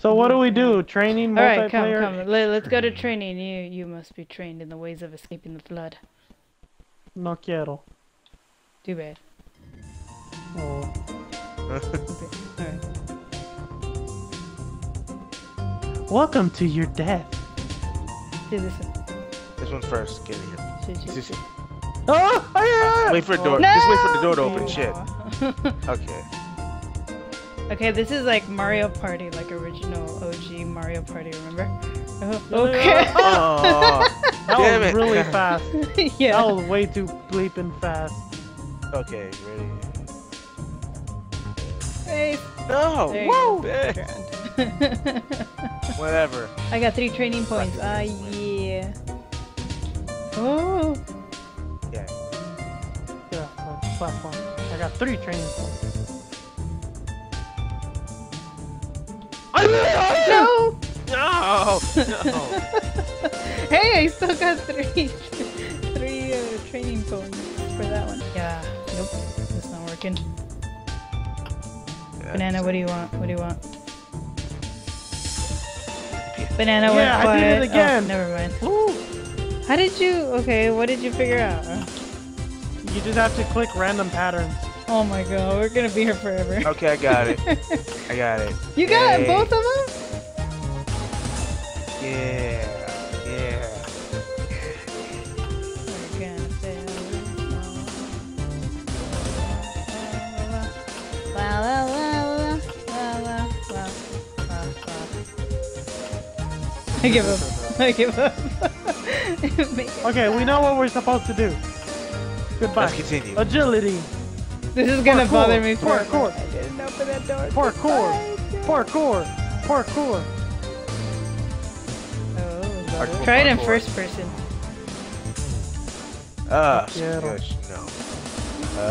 So what do mm-hmm. we do? Training All right, come, multiplayer? come. Let, let's go to training. You, you must be trained in the ways of escaping the flood. No quiero. Too bad. Oh. All right. Welcome to your death. Do this. This one's first. Get in here. Should, should, This- Oh, yeah. Wait for the door. No! Just wait for the door to open. Shit. Okay. Okay, this is like Mario Party, like original OG Mario Party. Remember? Oh, okay. Oh, That Damn was it. really fast. yeah. That was way too bleeping fast. okay. Ready? Hey, No. there Whoa. go. Grand. Whatever. I got three training points. Ah, yeah. Oh. Yeah. Yeah, uh, platform. I got three training points. No! No. No. hey, I still got three, three uh, training points for that one. Yeah. Nope. That's not working. Banana, what do you want? What do you want? Banana, Yeah, what? I did it again. Oh, never mind. Ooh. How did you? Okay, what did you figure out? You just have to click random patterns. Oh my god, we're gonna be here forever. Okay, I got it. I got it. You got both of them? Yeah, yeah. I give up. I give up. okay, we know what we're supposed to do. Goodbye. Let's continue. Agility. This is gonna Parkour, bother me for parkour. I didn't open that door. Parkour. Parkour. Parkour. Oh, Parkour, Try it in first person. Ah, Yeah. gosh, no.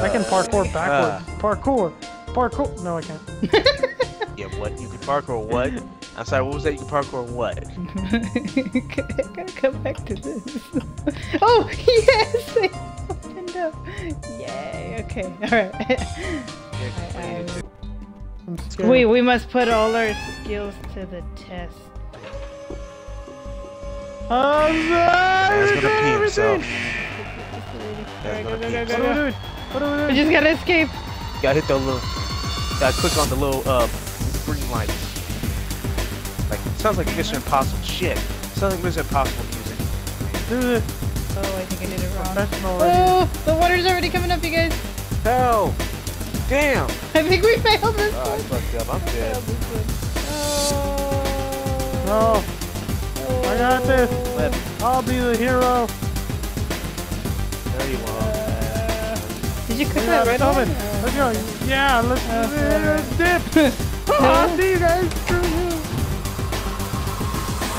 I can Uh, parkour backwards. Parkour. Parkour. No, I can't. Yeah, what? You can parkour what? I'm sorry, what was that? You can parkour what? I gotta come back to this. oh, yes! Up. Yay, okay, alright. Yeah, I- explain it to- I'm we, we must put all our skills to the test. I'm Man's sorry. gonna pee himself. Go, gonna go, pee go, What are we go, go. doing? What are we We just gotta escape. Gotta hit the little. Gotta click on the little uh green lights. Like sounds like Mission Impossible shit. Sounds like Mission Impossible music. Oh, I think I did it wrong. Professional. Oh, the water's already coming up, you guys. Hell, damn. I think we failed this Oh, I fucked up. I'm dead. Failed this one. No, Oh. I got this. I'll be the hero. There you are. Did you cook Yeah, that red stop one? Let's go. Yeah, let's Uh, dip. oh, see you guys. Screw you.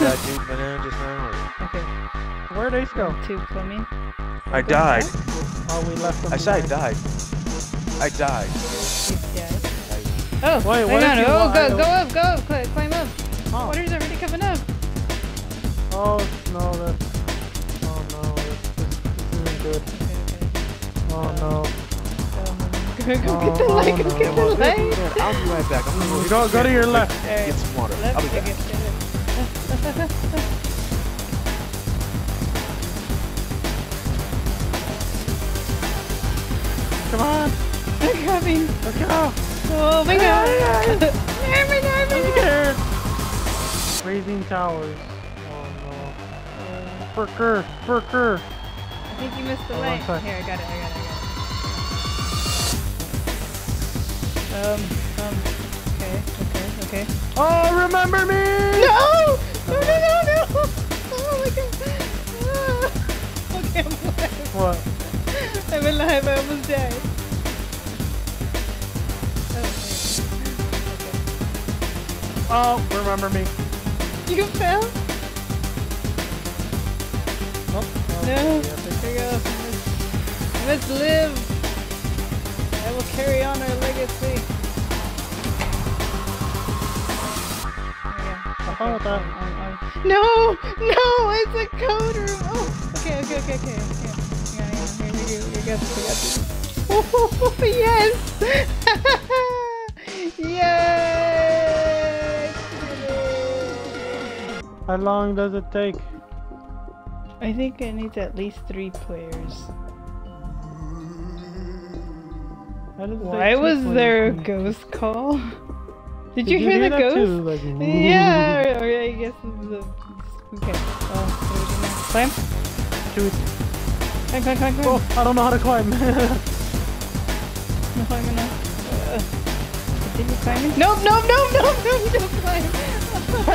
That dude banana just now. Okay, Where'd Ace go? two coming. I died. Oh, we left them. I said I died. I died. Oh, Wait, hang what on. Oh, lie? go, go up, go up, cli- climb up. Oh. Water's already coming up. Oh no, that's. Oh no, this, this, this isn't good. Oh no. Go, go Oh, get the oh, light, go no. get the light. I'll be right back. I'm gonna Go, go to your left. Alright, Get some water. left, I'll be back. Come on. I'm coming. Let's go. Oh my god. I'm scared. Raising towers. Oh no. Burker. Burker. I think you missed the on light. Here, I got it, I got it, I got it. Um, um, okay, okay, okay. Oh, remember me? No! No, no, no, no! Oh my god! Ah. Okay, I'm alive. What? I'm alive, I almost died. Oh, Oh, remember me? You fell? Oh, oh, No. Here we go. Let's, live. I will carry on our legacy. I'm fine. No, no, it's a code room. Oh, okay, okay, okay, okay. okay. Yeah, yeah, here, here, you, you got this, you got this. Oh, yes! Yay! How long does it take? I think it needs at least three players. It Why was there a ghost call? Did, Did you hear the ghost? Too? Like, Yeah, or, or I guess the. Okay. Oh, what do now? Climb? Shoot. Climb, climb, climb, climb. Oh, I don't know how to climb. No climbing enough. Uh, continue climbing. No, no, no, no, no, don't climb. Um, um,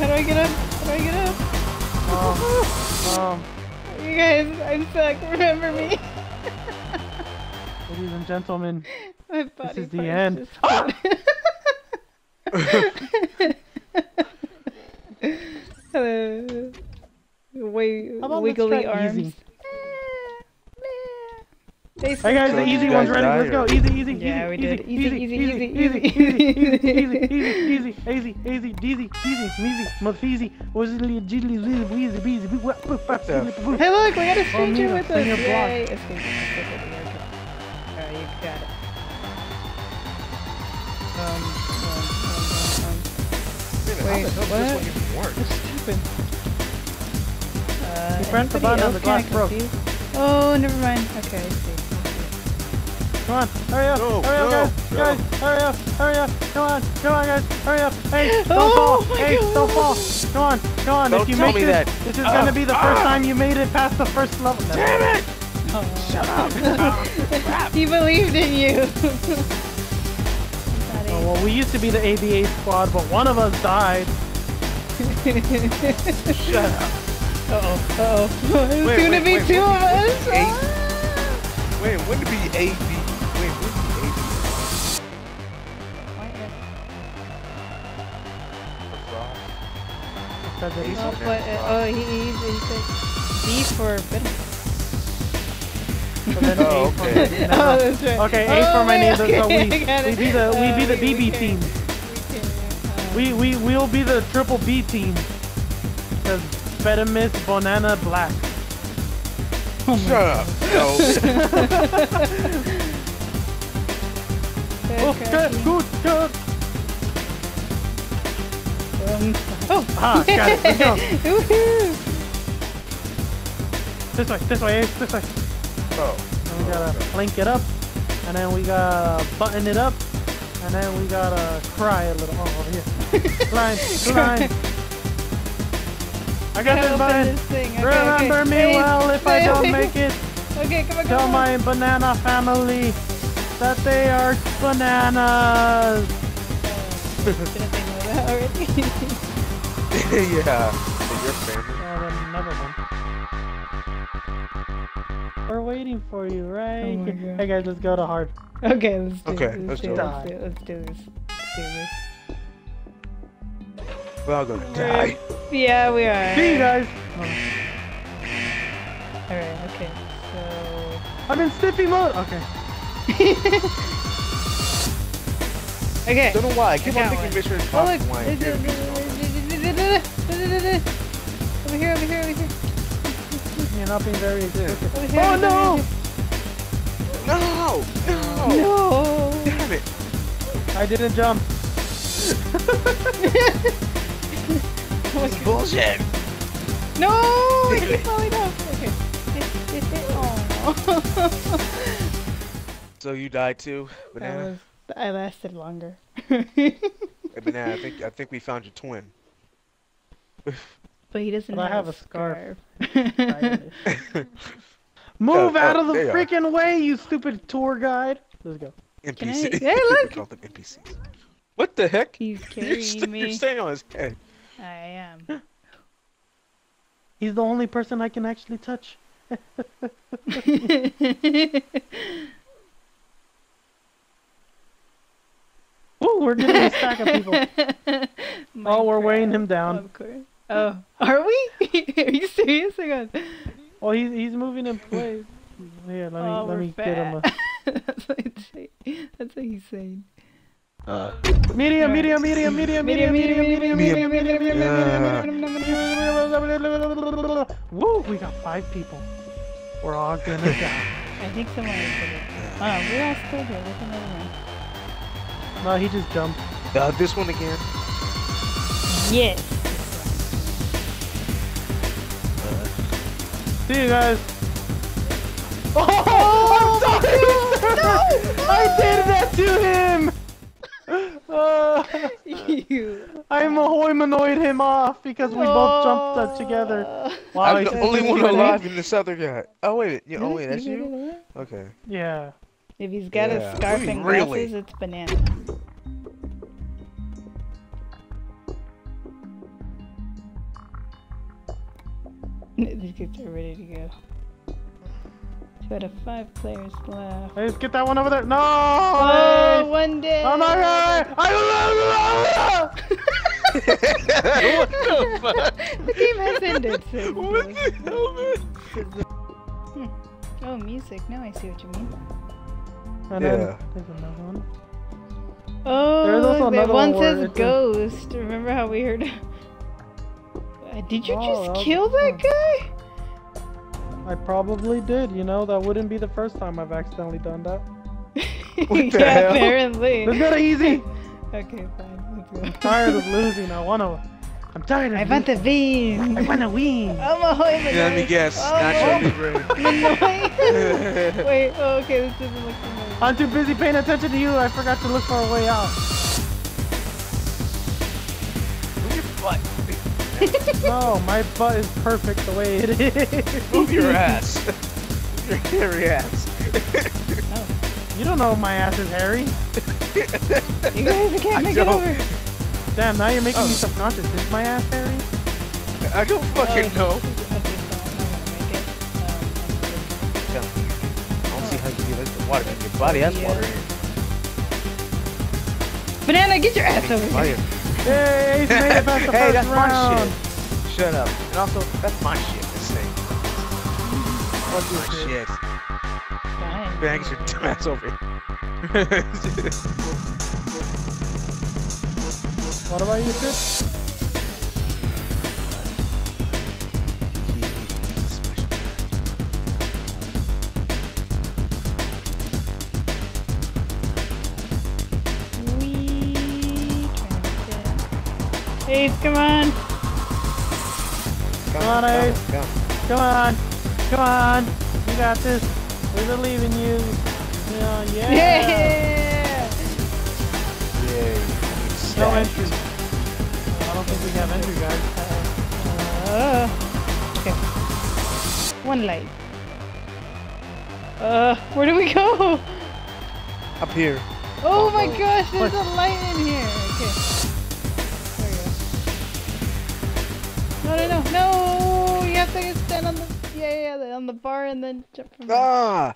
how do I get up? How do I get up? Mom. Mom. You guys, I suck. Remember me. Ladies and gentlemen, this is the end. Ah! uh, way, wiggly arms. Easy? They hey guys, the easy one's guys ready. Let's go. or- Easy, easy, Yeah, we easy, did. easy, Easy, easy, easy, easy, easy, easy, easy, easy, easy, easy. easy, easy, easy, easy, easy, easy, mafeezy, wazily, jiddly, wheezy, wheezy, wheezy, wheezy, whoop, whoop, whoop, Yeah. whoop, whoop. Hey, look, we got a stranger Mira, with us. bring your block. Yay! Escape. Escape. Okay. Alright, you got it. Um, um, um, um, Man, how Wait, the hell what? does this one even work? What's happened? Uh, You pressed the anybody button and else the kinda glass broke. confused? Oh, never mind. Okay, I see. Come on, hurry up, No, hurry up, no, guys, no. guys, hurry up, hurry up, come on, come on, guys, hurry up, hey, don't Oh fall, hey, God. don't fall, come on, come on, Don't if you tell make me this, that. this is Ah, gonna be the first ah. time you made it past the first level. Damn it! Shut up! he believed in you. Oh, well, we used to be the ABA squad, but one of us died. Shut up. Uh oh. Uh oh. It's Wait, gonna wait, be wait, two wait, of us. eight? Wait, when did be A, Because it- Oh, but, uh, oh, he, he, he said B for better. so then Oh, A okay. my- Oh, that's right. Okay, A for Oh, my name, so we- we be the- we be the Oh, BB can- team. We can, uh, We we we'll be the triple B team. Because Bettimus Banana Black. Oh Shut up. No. Oh, good, good, good. Oh! Ah, got it. Let's go. Woohoo! This way, this way, Ace, this way. Oh. And we gotta link it up, and then we gotta button it up, and then we gotta cry a little. Oh, yeah. Climb, climb. I got this button. this thing. Okay, Remember okay. me Hey, well if I don't hey. make it. Okay, come on, come Tell on. my banana family that they are bananas. Didn't yeah. So your family. Oh, then never mind. We're waiting for you, right? Oh my God. hey guys, let's go to hard. okay, let's do Okay, it. let's do do it. it. Let's do it. Let's do this. Let's do this. We're all gonna die. Yeah, we are. See you guys. Oh. Alright, okay. So. I'm in stiffy mode. Okay. Okay. Don't know why. I keep I on got thinking one. Mission Oh, look! Over here, over here, over here. You're not being very explicit. Over here, Oh no! No! No! No! Damn it! I didn't jump. This bullshit! No! I keep falling off. Okay. So you died too, That banana. was, I lasted longer. Hey, banana. I think I think we found your twin. But he doesn't But I have, have a scarf. scarf. Move Oh, out oh, of the there are. freaking way, you stupid tour guide. Let's go. Can I- NPC. Hey, look! We call them NPCs. What the heck? He's You're, carrying st- me. you're staying on his head. I am. He's the only person I can actually touch. Ooh, we're getting a stack of people. Oh, we're weighing him down. Of course. Oh, are we? are you serious? Hang on. Oh, he's he's moving in place. Here, let me oh, let we're me get him. fat. That's what it's saying. That's what he's saying. Uh, A... Medium, medium, medium, medium, medium, medium, medium, medium, medium, medium, Yeah. Woo! We got five people. We're all gonna die. I think someone is put it. Oh, we're all still here. There's another one. No, he just jumped. uh, this one again. Yes. See you guys. Oh, I'm sorry. I did that to him. Uh, you. I humanoid him off because we both jumped uh, together. Wow, I'm the only one alive in this other guy. Oh wait, you, oh wait, that's You you? did it. Okay. Yeah. If he's got Yeah. a scarf Wait, and really? glasses, it's banana. These kids are ready to go. Two out of five players left. Hey, let's get that one over there. No! Oh, hey! one day. Oh my god! I what the fuck? the game has ended. So What the hell, man? oh, music. Now I see what you mean. And then Yeah. there's another one. Oh, There's also look, another one one says it's a- ghost. Remember how we heard? Did you Oh, that just was- kill that guy? I probably did, you know, that wouldn't be the first time I've accidentally done that. What the yeah, hell? apparently. Let's go to easy! Okay, fine. Let's go. tired of losing, I wanna... I'm tired of I want the losing. I wanna win! I'm a hoy Yeah, let me guess. Oh, Nacho oh. Libre. Wait, oh, okay, this doesn't look familiar. I'm too busy paying attention to you, I forgot to look for a way out. No, my butt is perfect the way it is. Move your ass. Your hairy ass. You don't know my ass is hairy. You guys, can't I make it don't. over. Damn, now you're making me Oh. subconscious. Is my ass hairy? I don't fucking Oh, know. I'm not gonna make it. I don't see how you get the water in your body. Has Yeah. water in it. Banana, get your ass over Fire. here. Yay, he's made it past the hey, first that's round. my shit. Shut up. And also, that's my shit. This thing. What's My your shit? shit. Fine. Bang your dumbass over here. What about you, shit? Ace, come on. Come on, Ace. Come. Come on. Come on. You got this. We believe in you. Yeah, yeah. Yeah. Yay. No entry. I don't think we have entry, guys. Uh, okay. One light. Uh, where do we go? Up here. Oh my gosh, there's a light in here. Okay. No, no, no, no! You have to stand on the yeah, yeah, yeah, on the bar and then jump from there. Ah!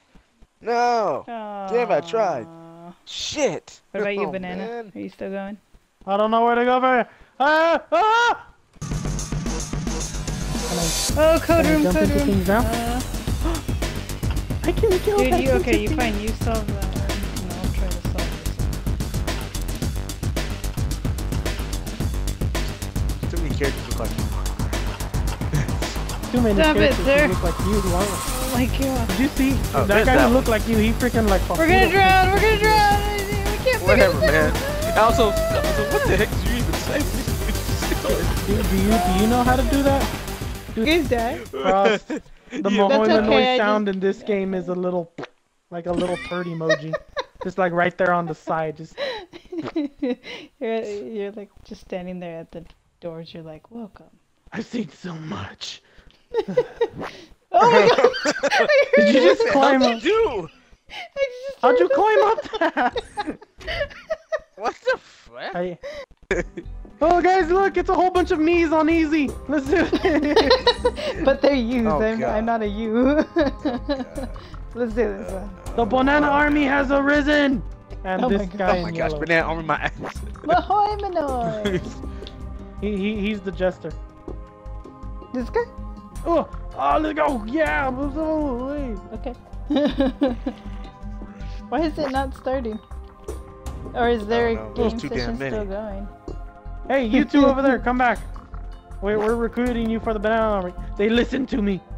No! Damn, I tried. Aw. Shit! What about you, Oh, banana? man. Are you still going? I don't know where to go from here. Ah! Ah! Can I, Oh, code room, jump code into room. things now? Uh, I can kill dude, that you okay? You thing. fine? You solve that one, I'll try to solve this one. Too many characters look like you. Too many Stop it, characters sir. who look like you. Why- Oh my god. Did you see Oh, that guy that who one. looked like you? He freaking like. We're gonna drown. We're gonna drown. We can't figure Whatever, this man. Also, also, what the heck did you even say? Do, do you do you know how to do that? You guys die. Cross. The Yeah. Mahomanoid okay, I sound in this game is a little, like a little turd emoji, just like right there on the side. Just you're, you're like just standing there at the doors. You're like, welcome. I've seen so much. Oh my god! Did you just climb hell up? did you do? Just How'd you heard climb up that? What the fuck? I... Oh guys, look! It's a whole bunch of me's on easy. Let's do it. but they're yous. Oh, I'm, I'm not a you. Let's do this one. Uh, the banana army has arisen, and Oh my this God. guy Oh my gosh, yellow. banana arm in my ass. Mahomanoid. He, he he's the jester. this guy? Oh, oh, let's go! Yeah, let's. Okay. Why is it not starting? Or is there a game too damn session many. still going? Hey, you two over there, come back. We're, we're recruiting you for the banana army. They listen to me.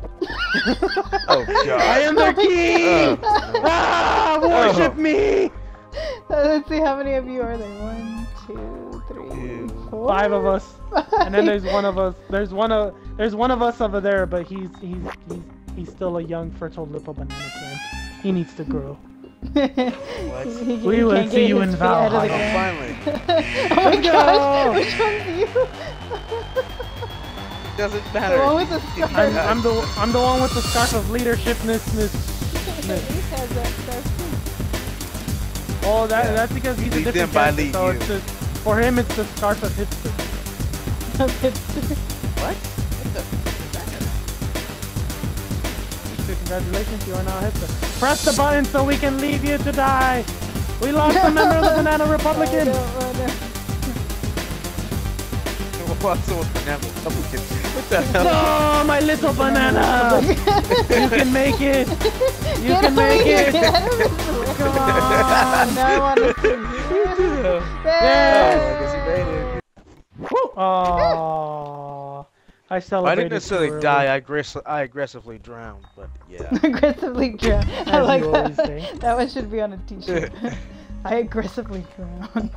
Oh god. I am their king! Oh. ah, worship Oh. me! Let's see how many of you are there. One, Ew. four, five of us, and then there's one of us. There's one of there's one of us over there, but he's he's he's he's still a young fertile little banana plant. He needs to grow. He- he We will see you in feet out Valhalla. ground. finally. oh my Let's gosh! Which one's you? Doesn't the matter. one with the scarf. I'm, I'm the I'm the one with the scarf of leadershipness. He has that. Oh, that Yeah. that's because he's a Lead them different by character, lead so you. it's just, for him it's the scarf of hipster. What? Congratulations, you are now a hipster. Press the button so we can leave you to die. We lost a member of the Banana Republican. Oh, no, oh, no. What's with banana Republican? What the hell? No, my little banana. you can make it. You Get can make it. get out of this- Come on. now I want to see. Oh, I guess he made it. Woo. Aww. I I didn't necessarily too early, die. I, aggress- I aggressively drowned, but yeah. aggressively drowned. I like you that. say. That one should be on a t-shirt. I aggressively drowned.